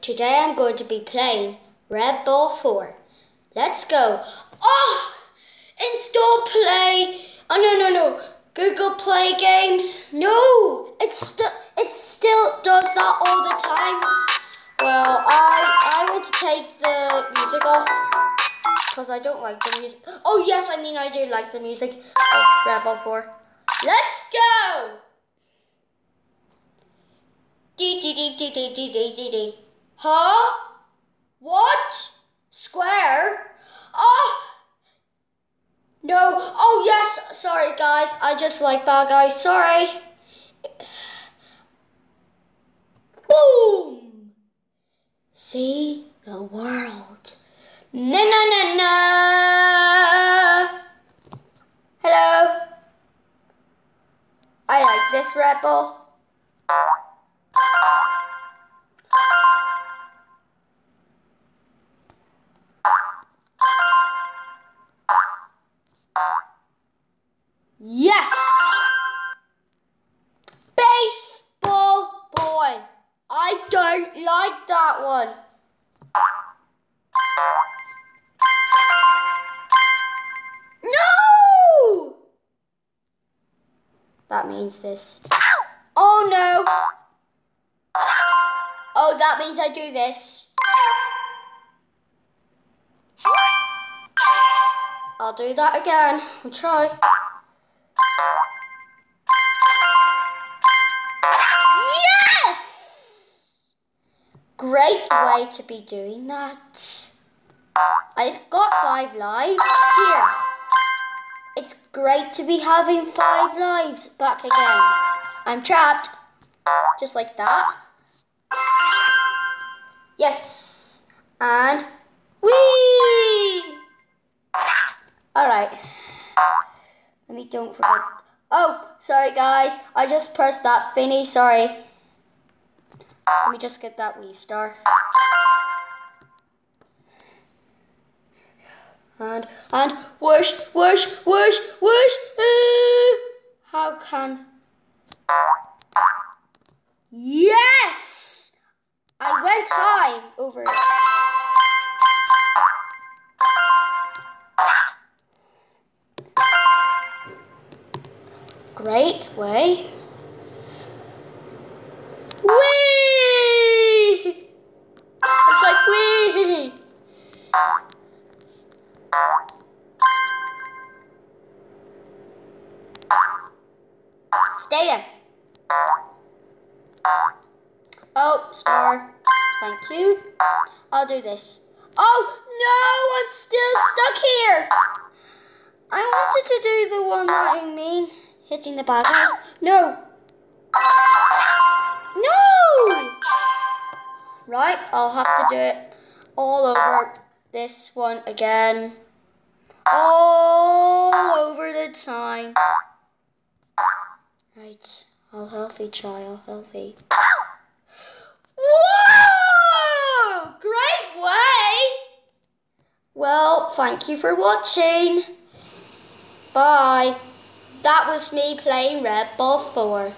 Today I'm going to be playing Red Ball 4. Let's go. Oh! Install Play. Oh, no, no, no. Google Play Games. No! It st it still does that all the time. Well, I, I want to take the music off because I don't like the music. Oh, yes, I mean, I do like the music of Red Ball 4. Let's go! Dee dee dee dee dee dee dee dee. Huh? What? Square? Oh! No. Oh, yes. Sorry, guys. I just like bad guys. Sorry. Boom! See the world. Na na na na. Hello. I like this Red Yes! Baseball boy. I don't like that one. No! That means this. Oh no! Oh, that means I do this. I'll do that again. I'll try. Yes! Great way to be doing that. I've got five lives here. It's great to be having five lives back again. I'm trapped. Just like that. Yes. And whee! Me don't forget. Oh, sorry guys. I just pressed that thingy. Sorry. Let me just get that wee star. And, and, whoosh, whoosh, whoosh, whoosh. Uh, how can... Yes! I went high over it. Great way. Whee! It's like whee! Stay there. Oh, star. Thank you. I'll do this. Oh, no, I'm still stuck here. I wanted to do the one that I mean, hitting the bag. No. No. Right, I'll have to do it all over this one again. All over the time. Right, I'll healthy try, I'll healthy. Whoa! Great way! Well, thank you for watching. Bye. That was me playing Red Ball 4.